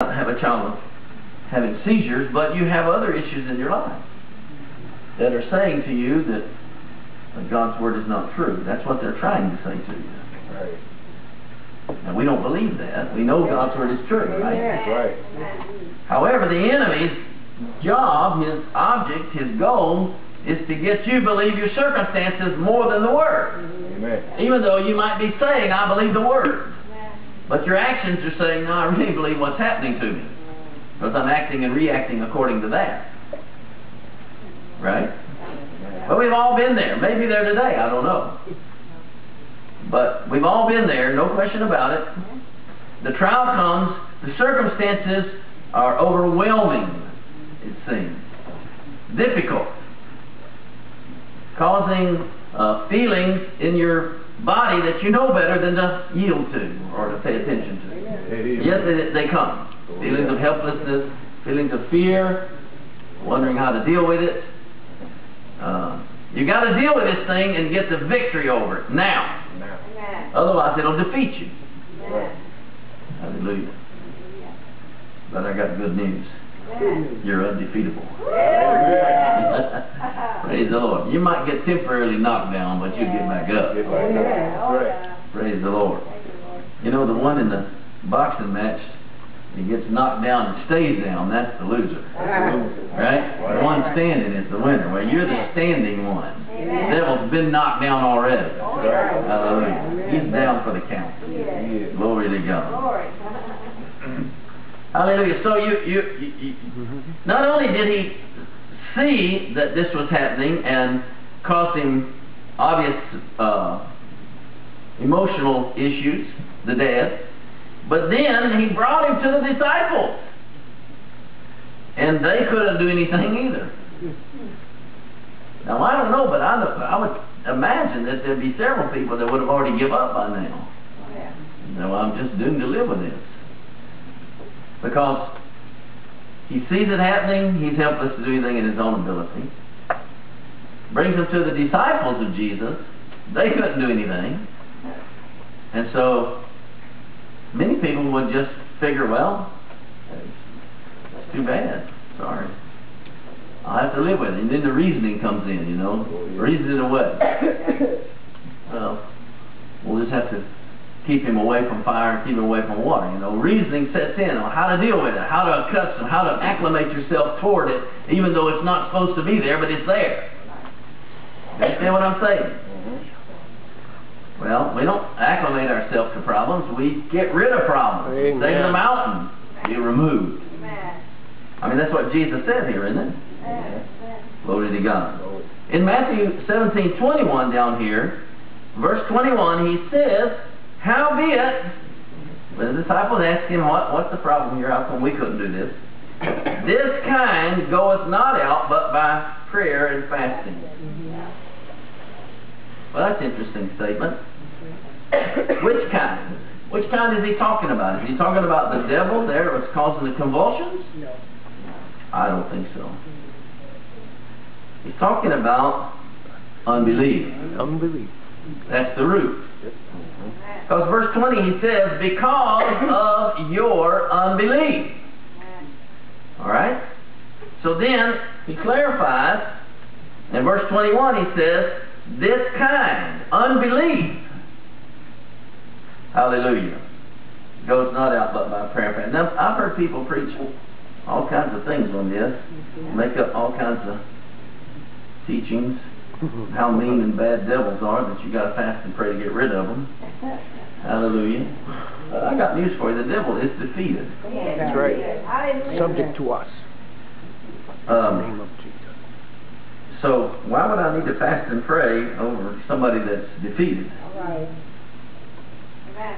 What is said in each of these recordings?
not have a child having seizures, but you have other issues in your life that are saying to you that that God's word is not true. That's what they're trying to say to you. Right. And we don't believe that. We know God's word is true, right? That's right. However, the enemy's job, his object, his goal, is to get you to believe your circumstances more than the Word. Amen. Even though you might be saying, I believe the Word. But your actions are saying, no, I really believe what's happening to me. Because I'm acting and reacting according to that. Right? Well, we've all been there. Maybe there today. I don't know. But we've all been there. No question about it. The trial comes. The circumstances are overwhelming, it seems. Difficult. Causing uh, feelings in your body that you know better than to yield to or to pay attention to. It is. Yes, they, they come. Feelings of helplessness, feelings of fear, wondering how to deal with it. Uh, you got to deal with this thing and get the victory over it now. Now. Otherwise, it'll defeat you. Right. Hallelujah. But I got good news. You're undefeatable. Praise the Lord. You might get temporarily knocked down, but you'll get back up. Get back up. That's right. Praise the Lord. You know, the one in the boxing match, he gets knocked down and stays down, that's the loser. Right? The one standing is the winner. Well, you're the standing one. The devil's been knocked down already. Hallelujah. He's down for the count. Glory to God. Hallelujah. So you, you, you, you, not only did he see that this was happening and causing obvious uh, emotional issues, the death, but then he brought him to the disciples. And they couldn't do anything either. Now, I don't know, but I, I would imagine that there'd be several people that would have already give up by now. You know, I'm just doomed to live with this. Because he sees it happening, he's helpless to do anything in his own ability. Brings them to the disciples of Jesus, they couldn't do anything. And so, many people would just figure, well, it's, too bad, sorry. I'll have to live with it. And then the reasoning comes in, you know, reason it away. Well, we'll just have to keep him away from fire and keep him away from water. You know, reasoning sets in on how to deal with it, how to accustom, how to acclimate yourself toward it, even though it's not supposed to be there, but it's there. Understand what I'm saying? Well, we don't acclimate ourselves to problems. We get rid of problems. Amen. Say to the mountain, be removed. I mean, that's what Jesus said here, isn't it? Glory to God. In Matthew 17, 21 down here, verse 21, he says, Howbeit, when the disciples asked him, what, what's the problem here? How come we couldn't do this? This kind goeth not out but by prayer and fasting. Well, that's an interesting statement. Which kind? Which kind is he talking about? Is he talking about the devil there that's causing the convulsions? No. I don't think so. He's talking about unbelief. Unbelief. That's the root. Because verse 20 he says, because of your unbelief. Alright? So then he clarifies, in verse 21 he says, this kind, unbelief, hallelujah, goes not out but by prayer. Now, I've heard people preach all kinds of things on this, make up all kinds of teachings, how mean and bad devils are, that you got to fast and pray to get rid of them. Hallelujah. But I got news for you. The devil is defeated. That's right. Subject to us. In the name Um, so why would I need to fast and pray over somebody that's defeated?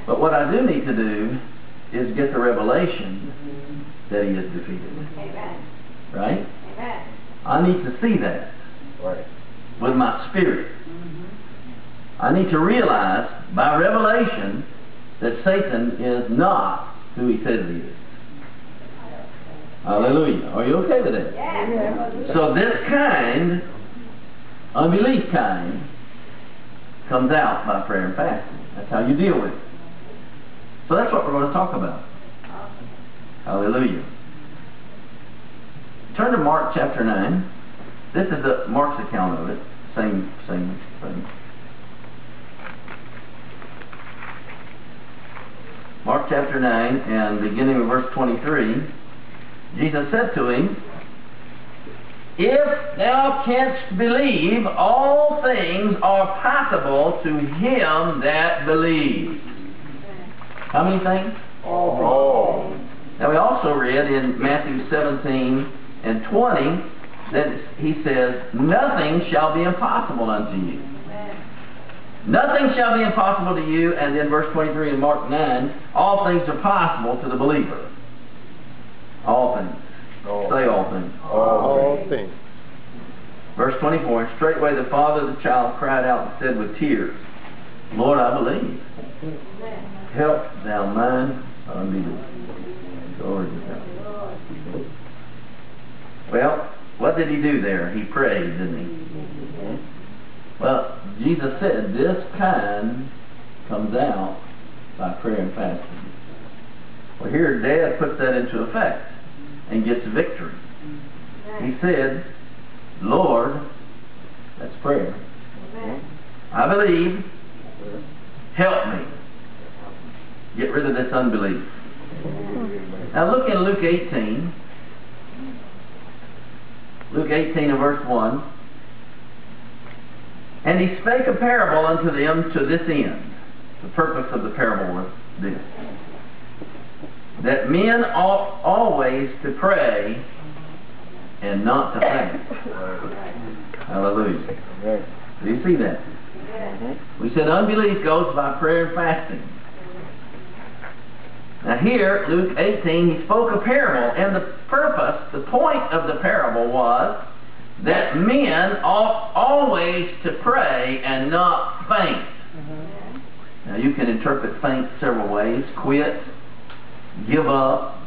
But what I do need to do is get the revelation that he is defeated. Right? I need to see that Right. With my spirit. I need to realize by revelation that Satan is not who he says he is. Hallelujah. Are you okay with that? Yeah. So this kind, unbelief kind, comes out by prayer and fasting. That's how you deal with it. So that's what we're going to talk about. Hallelujah. Turn to Mark chapter 9. This is the, Mark's account of it. Same, same thing. Mark chapter 9 and beginning with verse 23. Jesus said to him, If thou canst believe, all things are possible to him that believes. How many things? All. Now we also read in Matthew 17 and 20 that he says, Nothing shall be impossible unto you. Nothing shall be impossible to you. And then verse 23 in Mark 9, all things are possible to the believer. All things. All Say all things. All things. Verse 24, and straightway the father of the child cried out and said with tears, Lord, I believe. Help thou mine unbelief. Glory to God. Well, what did he do there? He prayed, didn't he? Well, Jesus said this kind comes out by prayer and fasting. Well, here Dad puts that into effect and gets victory. He said, Lord, that's prayer. I believe. Help me. Get rid of this unbelief. Now look in Luke 18. Luke 18 and verse 1. And he spake a parable unto them to this end. The purpose of the parable was this. That men ought always to pray and not to faint. Hallelujah. Do you see that? We said unbelief goes by prayer and fasting. Now here, Luke 18, he spoke a parable, and the purpose, the point of the parable was that men ought always to pray and not faint. Mm-hmm. Now you can interpret faint several ways. Quit, give up,